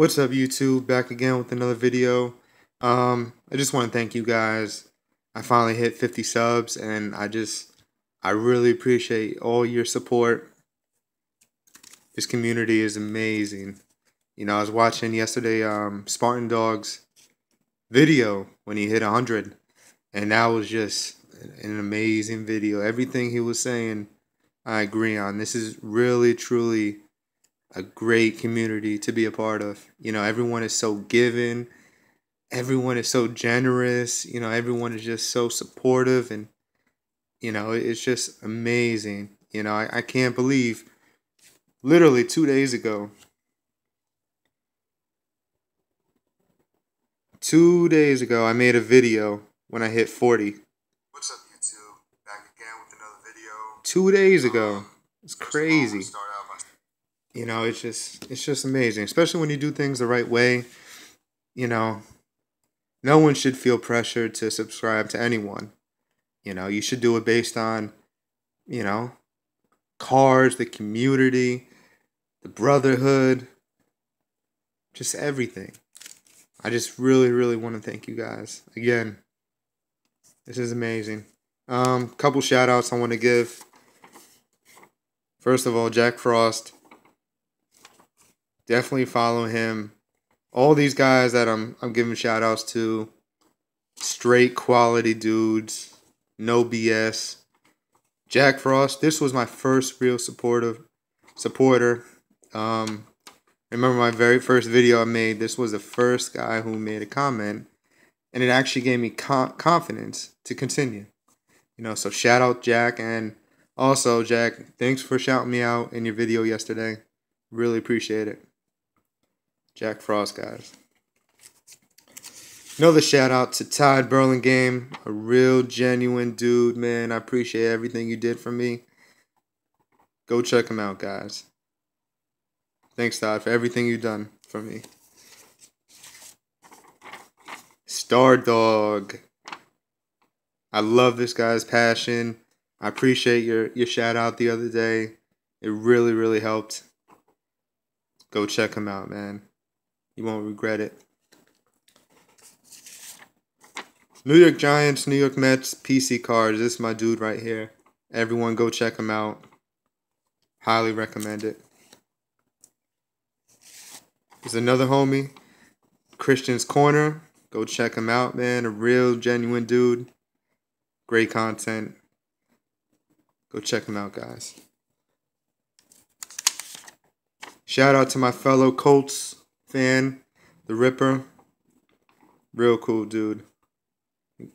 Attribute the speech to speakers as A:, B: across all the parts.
A: What's up, YouTube? Back again with another video. Um, I just want to thank you guys. I finally hit 50 subs, and I just, I really appreciate all your support. This community is amazing. You know, I was watching yesterday um, Spartan Dog's video when he hit 100, and that was just an amazing video. Everything he was saying, I agree on. This is really, truly a great community to be a part of. You know, everyone is so giving, everyone is so generous, you know, everyone is just so supportive and you know, it's just amazing. You know, I, I can't believe literally two days ago. Two days ago I made a video when I hit 40.
B: What's up YouTube? Back again with another video.
A: Two days ago. Um,
B: it's of all,
A: crazy.
B: gonna start out by
A: you know it's just it's just amazing especially when you do things the right way you know. No one should feel pressured to subscribe to anyone you know. You should do it based on you know cars the community the brotherhood just everything. I just really really want to thank you guys again. This is amazing. Um couple shout outs i want to give. First of all jack frost definitely follow him. All these guys that I'm I'm giving shout outs to, straight quality dudes, no BS. Jack Frost, this was my first real supportive supporter. Um, remember my very first video I made. This was the first guy who made a comment, and it actually gave me con- confidence to continue. You know, so shout out Jack, and also Jack, thanks for shouting me out in your video yesterday. Really appreciate it. Jack Frost, guys. Another shout out to Todd Burlingame, a real genuine dude, man. I appreciate everything you did for me. Go check him out, guys. Thanks, Todd, for everything you've done for me. Star Dog. I love this guy's passion. I appreciate your, your shout out the other day. It really, really helped. Go check him out, man. You won't regret it. New York Giants, New York Mets, PC cards. This is my dude right here. Everyone go check him out. Highly recommend it. There's another homie, Christian's Corner. Go check him out, man. A real genuine dude. Great content. Go check him out, guys. Shout out to my fellow Colts fan, the Ripper. Real cool dude.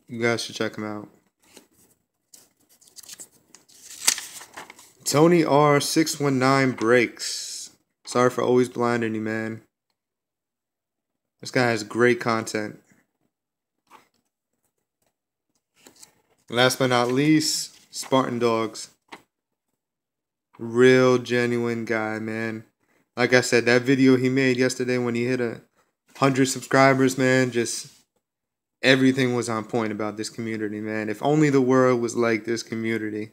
A: You guys should check him out. Tony R619 breaks. Sorry for always blinding you, man. This guy has great content. Last but not least, Spartan Dogs. Real genuine guy, man. Like I said, that video he made yesterday when he hit a hundred subscribers, man, just everything was on point about this community, man. If only the world was like this community,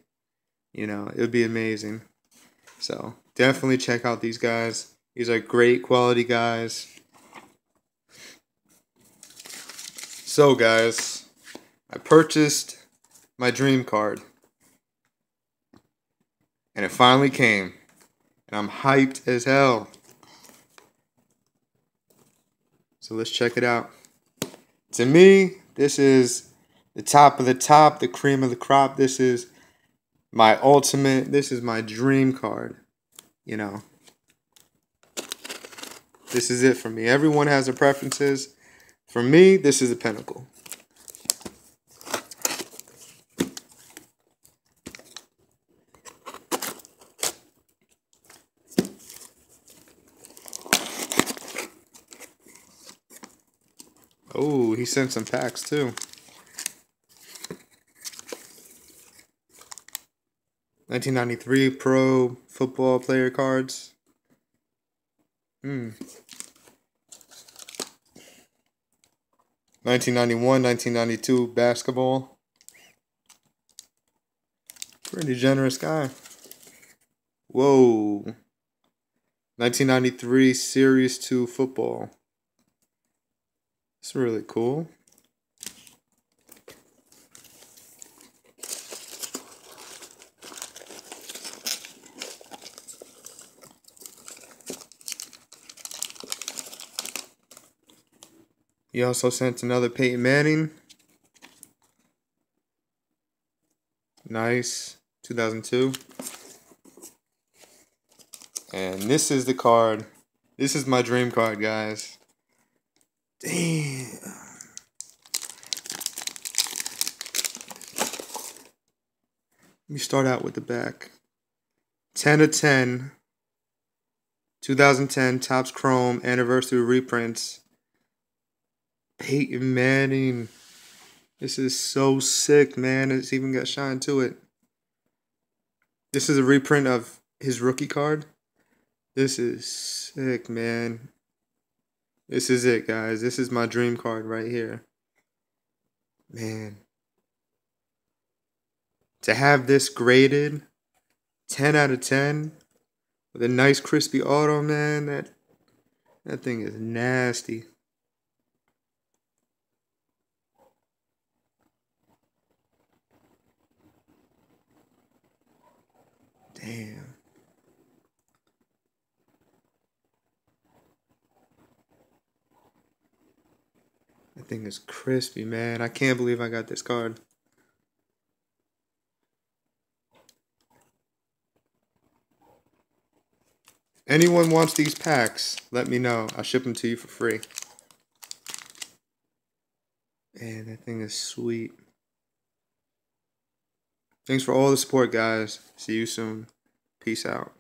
A: you know, it would be amazing. So definitely check out these guys. These are great quality guys. So guys, I purchased my dream card. And it finally came. I'm hyped as hell. So let's check it out. To me, this is the top of the top, the cream of the crop. This is my ultimate, this is my dream card. You know, this is it for me. Everyone has their preferences. For me, this is a pinnacle. Oh, he sent some packs too. Nineteen ninety three pro football player cards. Hmm. 1991, 1992 basketball. Pretty generous guy. Whoa. 1993 Series 2 football. It's really cool. He also sent another Peyton Manning. Nice. 2002. And this is the card. This is my dream card, guys. Damn. Let me start out with the back. 10 of 10. 2010 Topps Chrome Anniversary Reprints. Peyton Manning. This is so sick, man. It's even got shine to it. This is a reprint of his rookie card. This is sick, man. This is it, guys. This is my dream card right here. Man. To have this graded 10 out of 10 with a nice crispy auto, man, that that thing is nasty. Damn. That thing is crispy, man. I can't believe I got this card. Anyone wants these packs, let me know. I'll ship them to you for free. Man, that thing is sweet. Thanks for all the support, guys. See you soon. Peace out.